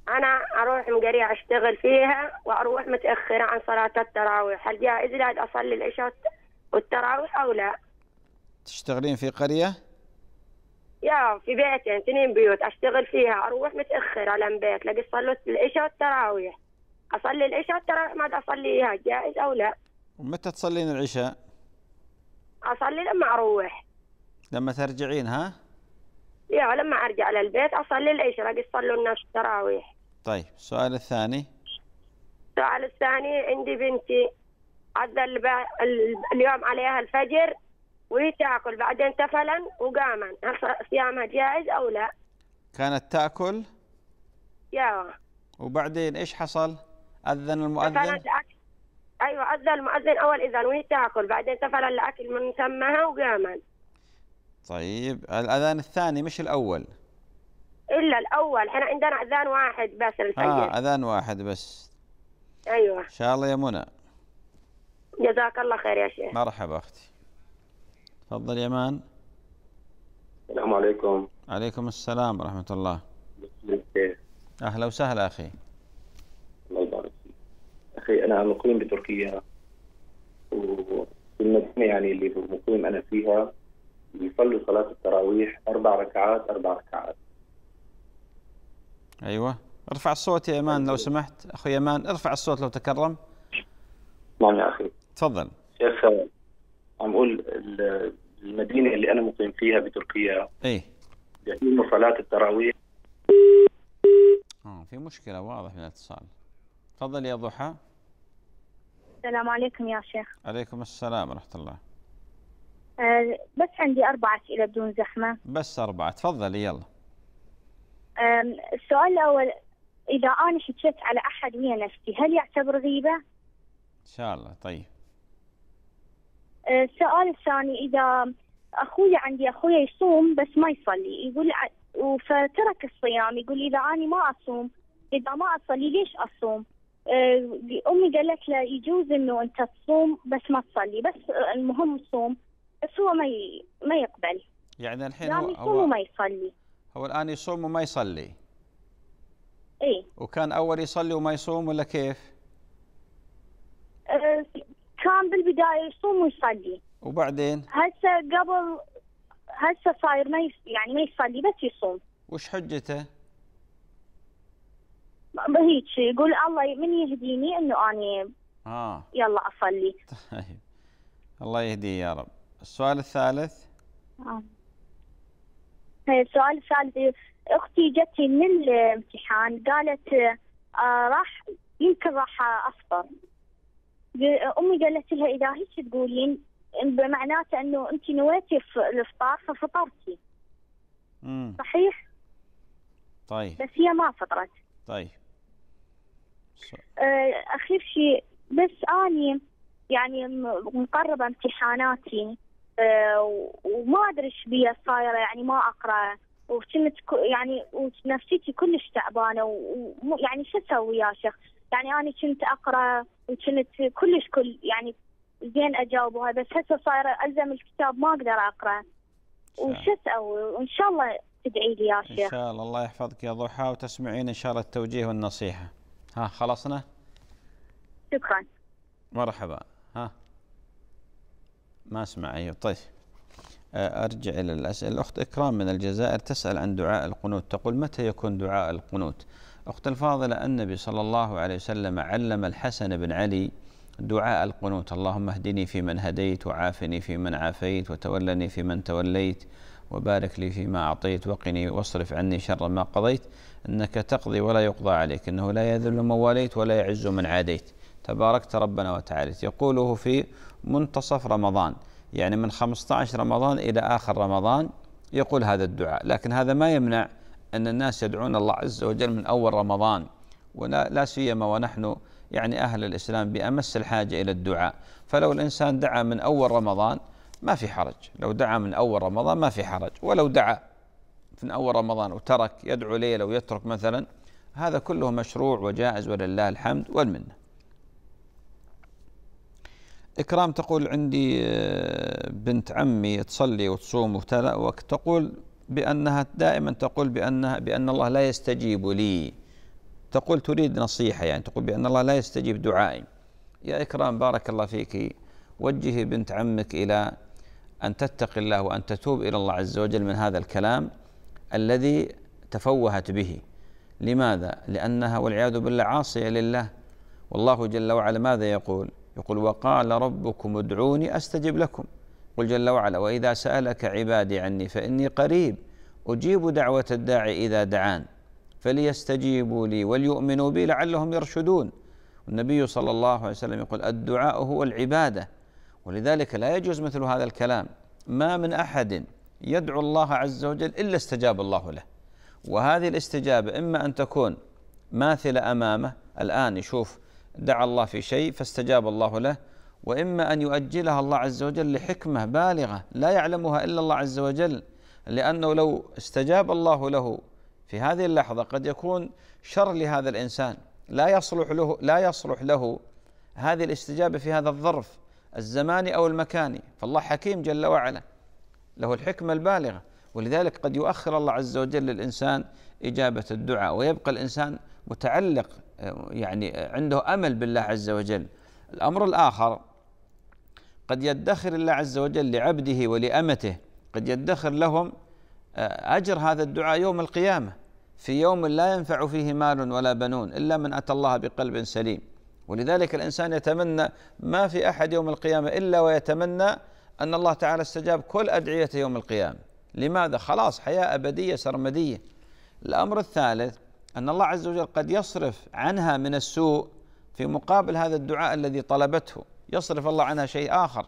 أنا أروح مقرية أشتغل فيها وأروح متأخرة عن صلاة التراويح. هل جائز لي أصلي العشاء والتراويح أو لا؟ تشتغلين في قرية؟ يا في بيتين اثنين بيوت. أشتغل فيها أروح متأخرة على البيت لقي صلوا العشاء والتراويح. أصلي العشاء والتراويح ما أصليها؟ جائز أو لا؟ ومتى تصلين العشاء؟ أصلي لما أروح. لما ترجعين ها؟ يا لما أرجع للبيت أصلي العشاء لقي صلوا الناس التراويح. طيب السؤال الثاني. السؤال الثاني عندي بنتي عدى اليوم عليها الفجر وهي تأكل. بعدين تفلا وقاما هل صيامها جائز أو لا؟ كانت تأكل؟ يا. وبعدين إيش حصل؟ أذن المؤذن؟ أيوه أذن المؤذن أول اذان وهي تأكل بعدين تفل الأكل من سمها وقاما طيب الأذان الثاني مش الأول؟ إلا الأول إحنا عندنا أذان واحد بس الفجر آه أذان واحد بس. أيوه. إن شاء الله يا منى. جزاك الله خير يا شيخ. مرحبا أختي. تفضل يا مان. السلام عليكم. عليكم السلام ورحمة الله. أهلا وسهلا فيك أخي أنا مقيم بتركيا. وفي المدينة يعني اللي مقيم أنا فيها بيصلوا صلاة التراويح أربع ركعات أربع ركعات. أيوة. ارفع الصوت يا إيمان لو سمحت. أخوي إيمان ارفع الصوت لو تكرم. نعم يا أخي. تفضل. شيخ عم أقول ال- المدينة اللي أنا مقيم فيها بتركيا. إيه. بيقيموا صلاة التراويح. آه في مشكلة واضح من الاتصال. تفضل يا ضحى. السلام عليكم يا شيخ. عليكم السلام ورحمة الله. أه بس عندي أربع أسئلة بدون زحمة. بس أربعة تفضلي يلا. أم، السؤال الأول إذا أنا حكيت على أحد ويا نفسي هل يعتبر غيبة؟ إن شاء الله طيب. أه، السؤال الثاني إذا أخوي عندي أخوي يصوم بس ما يصلي يقول فترك الصيام يقول إذا أنا ما أصوم إذا ما أصلي ليش أصوم؟ أه، أمي قالت له يجوز إنه أنت تصوم بس ما تصلي بس المهم صوم بس هو ما ي... ما يقبل. يعني الحين يعني هو, يصوم هو, وما يصلي. هو الآن يصوم وما يصلي؟ إيه. وكان أول يصلي وما يصوم ولا كيف؟ أه، كان بالبداية يصوم ويصلي. وبعدين؟ هسه قبل هسه صاير ما. يعني ما يصلي بس يصوم. وش حجته؟ هيك يقول الله من يهديني إنه أني آه. يلا أصلي. طيب. الله يهديه يا رب. السؤال الثالث؟ آه. هي السؤال الثالث. أختي جتني من الامتحان قالت آه راح يمكن راح افطر ق- أمي قالت لها إذا هيك تقولين بمعناته إنه أنت نويتي الافطار ففطرتي. مم. صحيح؟ طيب. بس هي ما فطرت. طيب. أخير شيء بس أني يعني مقربة امتحاناتي آه، وما أدري إيش بيا صايرة يعني ما أقرأ وكنت يعني ونفسيتي كلش تعبانة ويعني شو أسوي يا شيخ؟ يعني أنا كنت أقرأ وكنت كلش كل يعني زين أجاوب وهاي بس هسه صايرة ألزم الكتاب ما أقدر أقرأ. وش أسوي؟ وإن شاء الله تدعي لي يا شيخ. شاء الله. الله يحفظك يا ضحى وتسمعين إن شاء الله التوجيه والنصيحة. ها خلصنا؟ شكرا. مرحبا. ها. ما اسمع أيوه طيب أرجع إلى الأسئلة. الأخت إكرام من الجزائر تسأل عن دعاء القنوت. تقول متى يكون دعاء القنوت؟ أخت الفاضلة النبي صلى الله عليه وسلم علم الحسن بن علي دعاء القنوت. اللهم اهدني فيمن هديت وعافني فيمن عافيت وتولني فيمن توليت وبارك لي فيما أعطيت وقني واصرف عني شر ما قضيت. أنك تقضي ولا يقضى عليك إنه لا يذل من واليت ولا يعز من عاديت. تباركت ربنا وتعاليت. يقوله في منتصف رمضان يعني من 15 رمضان إلى آخر رمضان يقول هذا الدعاء. لكن هذا ما يمنع أن الناس يدعون الله عز وجل من أول رمضان ولا لا سيما ونحن يعني أهل الإسلام بأمس الحاجة إلى الدعاء. فلو الإنسان دعا من أول رمضان ما في حرج. لو دعا من أول رمضان ما في حرج. ولو دعا من أول رمضان وترك يدعو ليلة ويترك مثلا هذا كله مشروع وجائز ولله الحمد والمنة. إكرام تقول عندي آه، بنت عمي تصلي وتصوم وتقول بأنها دائما تقول بأنها بأن الله لا يستجيب لي. تقول تريد نصيحة يعني تقول بأن الله لا يستجيب دعائي. يا إكرام بارك الله فيك. وجهي بنت عمك إلى أن تتقي الله وأن تتوب إلى الله عز وجل من هذا الكلام. الذي تفوهت به. لماذا؟ لأنها والعياذ بالله عاصية لله. والله جل وعلا ماذا يقول؟ يقول وقال ربكم ادعوني أستجب لكم. قل جل وعلا وإذا سألك عبادي عني فإني قريب أجيب دعوة الداعي إذا دعان. فليستجيبوا لي وليؤمنوا بي لعلهم يرشدون. النبي صلى الله عليه وسلم يقول الدعاء هو العبادة. ولذلك لا يجوز مثل هذا الكلام. ما من أحد يدعو الله عز وجل إلا استجاب الله له. وهذه الاستجابة إما أن تكون ماثلة أمامه الآن يشوف دعا الله في شيء فاستجاب الله له وإما أن يؤجلها الله عز وجل لحكمة بالغة لا يعلمها إلا الله عز وجل لأنه لو استجاب الله له في هذه اللحظة قد يكون شر لهذا الإنسان. لا يصلح له لا يصلح له هذه الاستجابة في هذا الظرف الزماني أو المكاني. فالله حكيم جل وعلا. له الحكمة البالغة ولذلك قد يؤخر الله عز وجل للإنسان إجابة الدعاء ويبقى الإنسان متعلق يعني عنده أمل بالله عز وجل. الأمر الآخر قد يدخر الله عز وجل لعبده ولأمته قد يدخر لهم أجر هذا الدعاء يوم القيامة في يوم لا ينفع فيه مال ولا بنون إلا من أتى الله بقلب سليم. ولذلك الإنسان يتمنى ما في أحد يوم القيامة إلا ويتمنى أن الله تعالى استجاب كل ادعيته يوم القيامة. لماذا؟ خلاص حياة أبدية سرمدية. الأمر الثالث أن الله عز وجل قد يصرف عنها من السوء في مقابل هذا الدعاء الذي طلبته. يصرف الله عنها شيء آخر.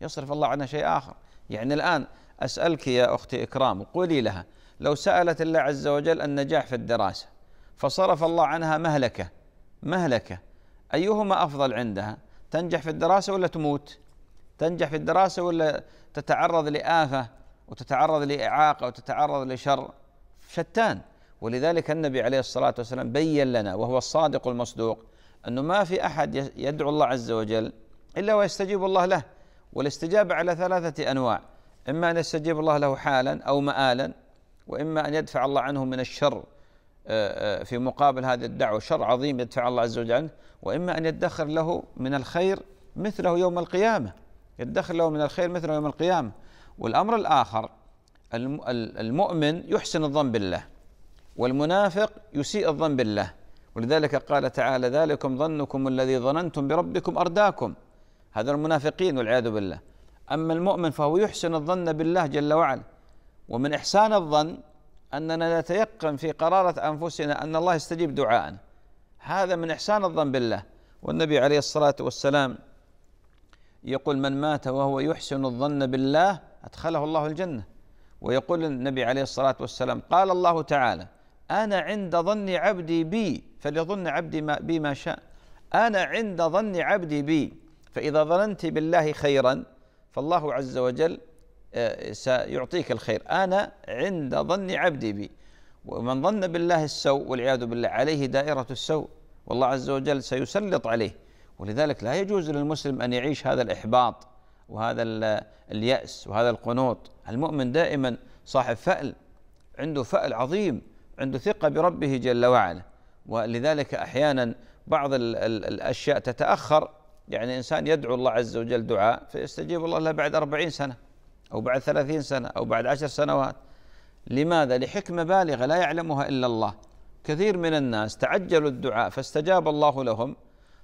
يصرف الله عنها شيء آخر. يعني الآن أسألك يا أختي إكرام قولي لها لو سألت الله عز وجل النجاح في الدراسة فصرف الله عنها مهلكة. مهلكة. أيهما أفضل عندها؟ تنجح في الدراسة ولا تموت؟ تنجح في الدراسة ولا تتعرض لآفة وتتعرض لإعاقة وتتعرض لشر؟ شتان. ولذلك النبي عليه الصلاة والسلام بين لنا وهو الصادق المصدوق أنه ما في أحد يدعو الله عز وجل إلا ويستجيب الله له. والاستجابة على ثلاثة أنواع. إما أن يستجيب الله له حالا أو مآلا وإما أن يدفع الله عنه من الشر آه، آه، في مقابل هذه الدعوة شر عظيم يدفع الله عز وجل عنه. وإما أن يدخر له من الخير مثله يوم القيامة. يدخر له من الخير مثله يوم القيامة. والأمر الآخر المؤمن يحسن الظن بالله والمنافق يسيء الظن بالله. ولذلك قال تعالى ذلكم ظنكم الذي ظننتم بربكم أرداكم. هذا المنافقين والعياذ بالله. أما المؤمن فهو يحسن الظن بالله جل وعلا. ومن إحسان الظن أننا نتيقن في قرارة أنفسنا أن الله يستجيب دعاءنا. هذا من إحسان الظن بالله. والنبي عليه الصلاة والسلام يقول من مات وهو يحسن الظن بالله أدخله الله الجنة. ويقول النبي عليه الصلاة والسلام قال الله تعالى أنا عند ظن عبدي بي فليظن عبدي ما بي ما شاء. أنا عند ظن عبدي بي فإذا ظننت بالله خيرا فالله عز وجل آه، سيعطيك الخير. أنا عند ظن عبدي بي. ومن ظن بالله السوء والعياذ بالله عليه دائرة السوء والله عز وجل سيسلط عليه. ولذلك لا يجوز للمسلم أن يعيش هذا الإحباط وهذا اليأس وهذا القنوط. المؤمن دائما صاحب فأل عنده فأل عظيم عنده ثقة بربه جل وعلا. ولذلك أحيانا بعض الأشياء تتأخر. يعني إنسان يدعو الله عز وجل دعاء فيستجيب الله له بعد أربعين سنة أو بعد ثلاثين سنة أو بعد عشر سنوات. لماذا؟ لحكمة بالغة لا يعلمها إلا الله. كثير من الناس تعجلوا الدعاء فاستجاب الله لهم.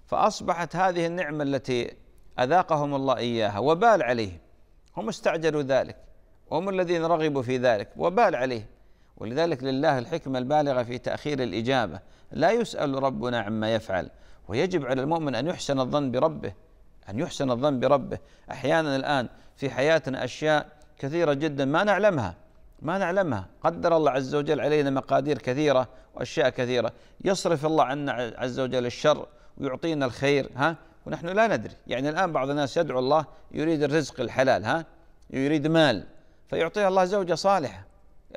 فأصبحت هذه النعمة التي أذاقهم الله إياها وبال عليهم. هم استعجلوا ذلك. وهم الذين رغبوا في ذلك وبال عليهم. ولذلك لله الحكمة البالغة في تأخير الإجابة. لا يسأل ربنا عما يفعل. ويجب على المؤمن أن يحسن الظن بربه. أن يحسن الظن بربه. أحيانا الآن في حياتنا أشياء كثيرة جدا ما نعلمها. ما نعلمها. قدر الله عز وجل علينا مقادير كثيرة وأشياء كثيرة. يصرف الله عنا عز وجل الشر ويعطينا الخير ها؟ ونحن لا ندري. يعني الآن بعض الناس يدعو الله يريد الرزق الحلال ها؟ يريد مال فيعطيها الله زوجة صالحة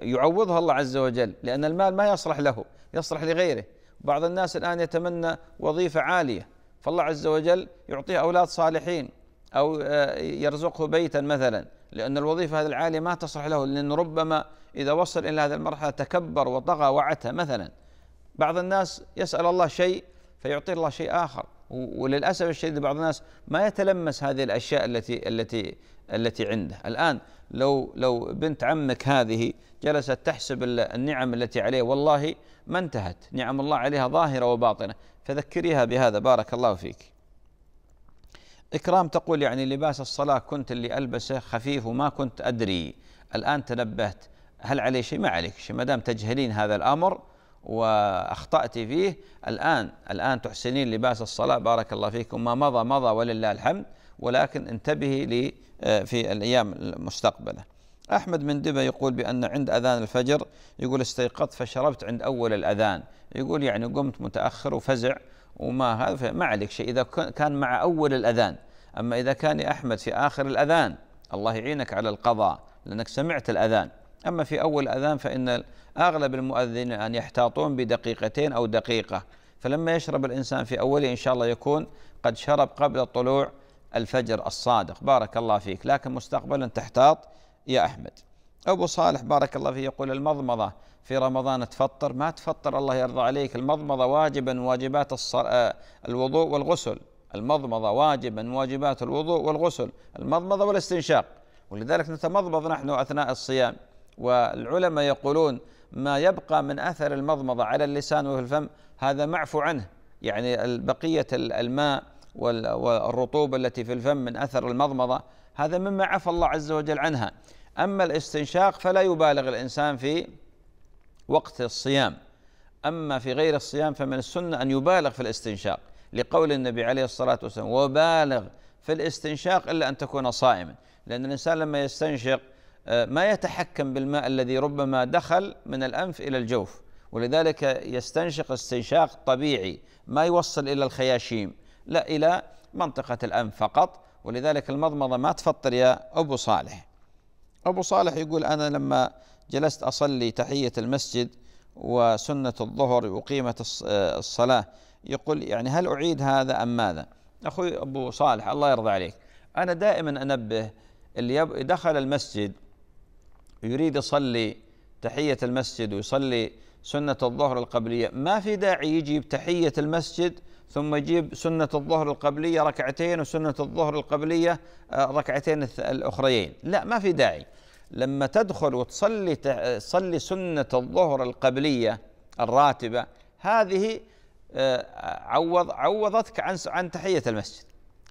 يعوضها الله عز وجل لأن المال ما يصلح له يصلح لغيره. بعض الناس الآن يتمنى وظيفة عالية فالله عز وجل يعطيه أولاد صالحين أو آه، يرزقه بيتا مثلا لأن الوظيفة هذه العالية ما تصلح له لأنه ربما إذا وصل إلى هذه المرحلة تكبر وطغى وعتى مثلا. بعض الناس يسأل الله شيء فيعطي الله شيء آخر. وللأسف الشديد بعض الناس ما يتلمس هذه الأشياء التي التي التي عنده. الآن لو لو بنت عمك هذه جلست تحسب النعم التي عليه والله ما انتهت. نعم الله عليها ظاهرة وباطنة. فذكريها بهذا. بارك الله فيك. إكرام تقول يعني لباس الصلاة كنت اللي ألبسه خفيف وما كنت أدري. الآن تنبهت. هل عليه شيء؟ ما عليك شيء. ما دام تجهلين هذا الأمر وأخطأت فيه الآن الآن تحسنين لباس الصلاة. بارك الله فيكم. ما مضى مضى ولله الحمد ولكن انتبهي لي آه، في الأيام المستقبلة. أحمد من دبا يقول بأن عند أذان الفجر يقول استيقظت فشربت عند أول الأذان. يقول يعني قمت متأخر وفزع وما هذا ما عليك شيء. إذا كان مع أول الأذان. أما إذا كان يا أحمد في آخر الأذان الله يعينك على القضاء لأنك سمعت الأذان. أما في أول الاذان فإن أغلب المؤذنين ان يحتاطون بدقيقتين أو دقيقة. فلما يشرب الإنسان في أوله إن شاء الله يكون قد شرب قبل طلوع الفجر الصادق. بارك الله فيك. لكن مستقبلا تحتاط يا أحمد. أبو صالح بارك الله فيه يقول المضمضة في رمضان تفطر؟ ما تفطر الله يرضى عليك. المضمضة واجبا واجبات آه، الوضوء والغسل. المضمضة واجبا واجبات الوضوء والغسل. المضمضة والاستنشاق. ولذلك نتمضمض نحن أثناء الصيام. والعلماء يقولون ما يبقى من أثر المضمضة على اللسان وفي الفم هذا معفو عنه. يعني بقية الماء والرطوبة التي في الفم من أثر المضمضة هذا مما عفى الله عز وجل عنها. أما الاستنشاق فلا يبالغ الإنسان في وقت الصيام. أما في غير الصيام فمن السنة أن يبالغ في الاستنشاق لقول النبي عليه الصلاة والسلام وبالغ في الاستنشاق إلا أن تكون صائما. لأن الإنسان لما يستنشق ما يتحكم بالماء الذي ربما دخل من الأنف إلى الجوف. ولذلك يستنشق استنشاق طبيعي ما يوصل إلى الخياشيم لا إلى منطقة الأنف فقط. ولذلك المضمضة ما تفطر يا أبو صالح. أبو صالح يقول أنا لما جلست أصلي تحية المسجد وسنة الظهر وقيمة الصلاة يقول يعني هل أعيد هذا أم ماذا؟ أخوي أبو صالح الله يرضى عليك أنا دائما أنبه اللي دخل المسجد ويريد يصلي تحية المسجد ويصلي سنة الظهر القبلية. ما في داعي يجيب تحية المسجد ثم يجيب سنة الظهر القبلية ركعتين وسنة الظهر القبلية آه، ركعتين الأخريين. لا ما في داعي. لما تدخل وتصلي تصلي سنة الظهر القبلية الراتبة هذه آه، عوض عوضتك عن عن تحية المسجد.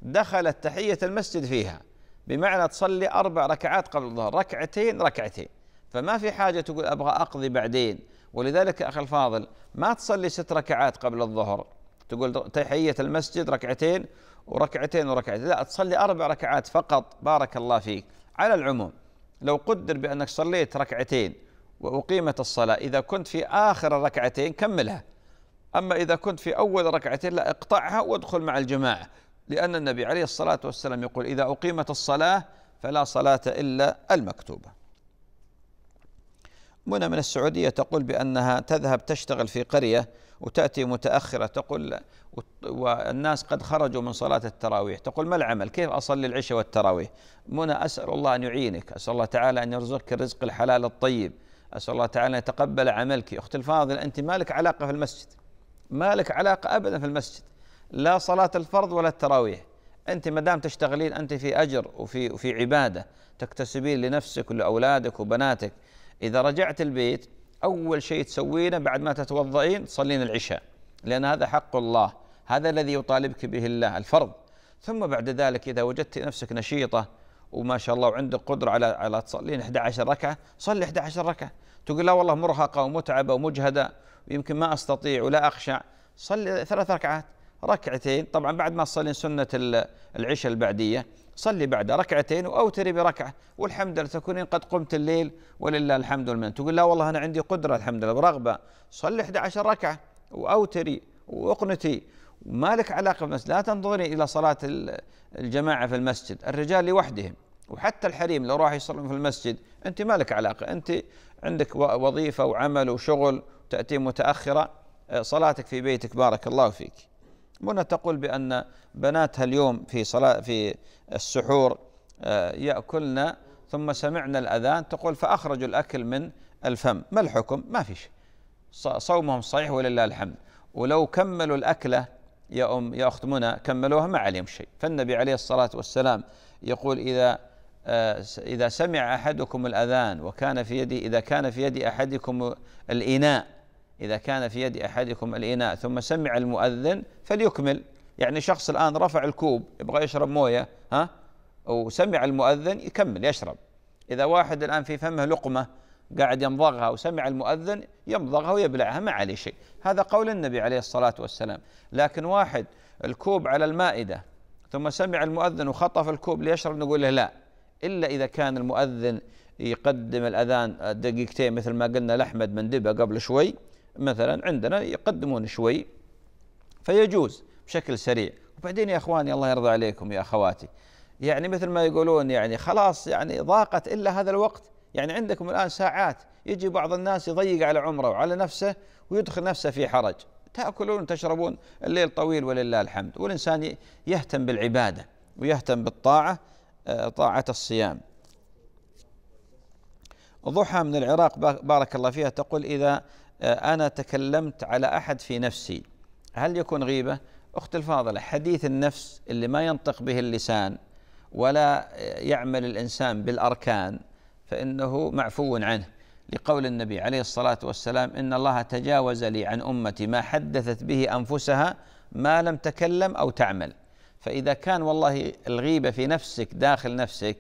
دخلت تحية المسجد فيها. بمعنى تصلي أربع ركعات قبل الظهر ركعتين ركعتين. فما في حاجة تقول أبغى أقضي بعدين. ولذلك أخي الفاضل ما تصلي ست ركعات قبل الظهر. تقول تحية المسجد ركعتين وركعتين وركعتين. لا تصلي أربع ركعات فقط. بارك الله فيك. على العموم لو قدر بأنك صليت ركعتين وأقيمت الصلاة إذا كنت في آخر الركعتين كملها. أما إذا كنت في أول ركعتين لا اقطعها وادخل مع الجماعة. لأن النبي عليه الصلاة والسلام يقول إذا أقيمت الصلاة فلا صلاة إلا المكتوبة. منى من السعودية تقول بأنها تذهب تشتغل في قرية وتأتي متأخرة تقول والناس قد خرجوا من صلاة التراويح. تقول ما العمل؟ كيف أصلي العشاء والتراويح؟ منى أسأل الله أن يعينك أسأل الله تعالى أن يرزقك الرزق الحلال الطيب أسأل الله تعالى أن يتقبل عملك. أختي الفاضلة أنت ما لك علاقة في المسجد؟ ما لك علاقة أبدا في المسجد. لا صلاة الفرض ولا التراويح. أنت ما دام تشتغلين أنت في أجر وفي وفي عبادة تكتسبين لنفسك ولأولادك وبناتك. إذا رجعت البيت أول شيء تسوينه بعد ما تتوضئين تصلين العشاء. لأن هذا حق الله. هذا الذي يطالبك به الله الفرض. ثم بعد ذلك إذا وجدت نفسك نشيطة وما شاء الله وعندك قدرة على على تصلين 11 ركعة صلي 11 ركعة. تقول لا والله مرهقة ومتعبة ومجهدة ويمكن ما أستطيع ولا أخشع صلي ثلاث ركعات. ركعتين. طبعا بعد ما تصلين سنة العشاء البعدية صلي بعد ركعتين وأوتري بركعة. والحمد لله تكونين قد قمت الليل ولله الحمد والمنة. تقول لا والله أنا عندي قدرة الحمد لله برغبة. صلي 11 ركعة وأوتري وأقنتي. وما لك علاقة بالمسجد؟ لا تنظري إلى صلاة الجماعة في المسجد. الرجال لوحدهم. وحتى الحريم لو راح يصلون في المسجد أنت ما لك علاقة. أنت عندك وظيفة وعمل وشغل تأتي متأخرة صلاتك في بيتك بارك الله فيك. منى تقول بأن بناتها اليوم في صلاة في السحور آه، يأكلن ثم سمعنا الأذان تقول فأخرجوا الأكل من الفم. ما الحكم؟ ما في شيء. صومهم صحيح ولله الحمد. ولو كملوا الأكلة يا أم يا أخت منى كملوها ما عليهم شيء. فالنبي عليه الصلاة والسلام يقول إذا آه، إذا سمع أحدكم الأذان وكان في يدي إذا كان في يد أحدكم الإناء إذا كان في يد أحدكم الإناء ثم سمع المؤذن فليكمل. يعني شخص الآن رفع الكوب يبغى يشرب موية ها؟ وسمع المؤذن يكمل يشرب. إذا واحد الآن في فمه لقمة قاعد يمضغها وسمع المؤذن يمضغها ويبلعها ما عليه شيء. هذا قول النبي عليه الصلاة والسلام. لكن واحد الكوب على المائدة ثم سمع المؤذن وخطف الكوب ليشرب نقول له لا. إلا إذا كان المؤذن يقدم الأذان دقيقتين مثل ما قلنا لأحمد مندبة قبل شوي مثلا عندنا يقدمون شوي فيجوز بشكل سريع. وبعدين يا إخواني الله يرضى عليكم يا أخواتي يعني مثل ما يقولون يعني خلاص يعني ضاقت إلا هذا الوقت. يعني عندكم الآن ساعات يجي بعض الناس يضيق على عمره وعلى نفسه ويدخل نفسه في حرج. تأكلون وتشربون الليل طويل ولله الحمد. والإنسان يهتم بالعبادة ويهتم بالطاعة آه، طاعة الصيام. ضحى من العراق بارك الله فيها تقول آه، أنا تكلمت على أحد في نفسي. هل يكون غيبة؟ أخت الفاضلة حديث النفس اللي ما ينطق به اللسان ولا يعمل الإنسان بالأركان فإنه معفو عنه. لقول النبي عليه الصلاة والسلام إن الله تجاوز لي عن أمتي ما حدثت به أنفسها ما لم تكلم أو تعمل. فإذا كان والله الغيبة في نفسك داخل نفسك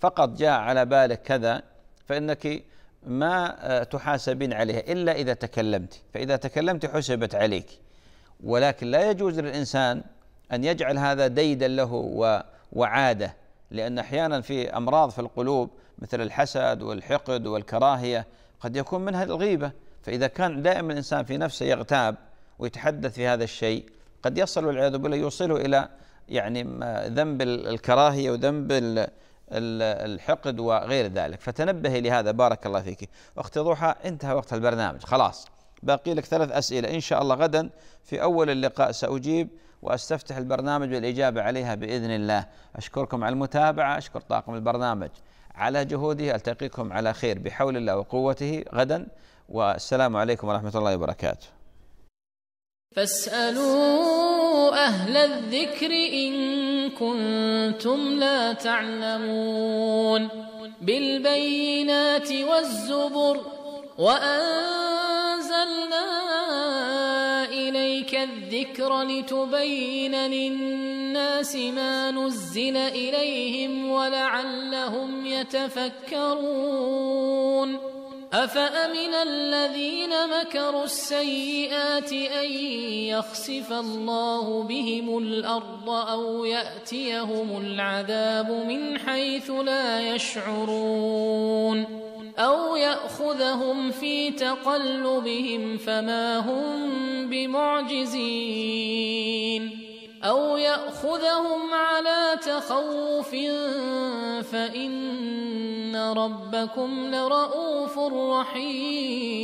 فقط جاء على بالك كذا فإنك ما آه، تحاسبين عليها إلا إذا تكلمت. فإذا تكلمت حسبت عليك. ولكن لا يجوز للإنسان أن يجعل هذا ديدا له وعادة. لأن أحيانا في أمراض في القلوب مثل الحسد والحقد والكراهية قد يكون منها الغيبة. فإذا كان دائما الإنسان في نفسه يغتاب ويتحدث في هذا الشيء قد يصل والعياذ بالله يوصله إلى يعني ذنب الكراهية وذنب الحقد وغير ذلك. فتنبهي لهذا بارك الله فيك. أختي ضحى انتهى وقت البرنامج. خلاص. باقي لك ثلاث أسئلة. إن شاء الله غدا في أول اللقاء سأجيب وأستفتح البرنامج بالإجابة عليها بإذن الله. أشكركم على المتابعة. أشكر طاقم البرنامج. على جهوده ألتقيكم على خير بحول الله وقوته غدا. والسلام عليكم ورحمة الله وبركاته. فاسألوا أهل الذكر إن كنتم لا تعلمون بالبينات والزبر وأنزلنا إليك الذكر لتبين للناس ما نزل إليهم ولعلهم يتفكرون أفأمن الذين مكروا السيئات أن يخسف الله بهم الأرض أو يأتيهم العذاب من حيث لا يشعرون أو يأخذهم في تقلبهم فما هم بمعجزين أو يأخذهم على تخوف فإن ربكم لرؤوف رحيم.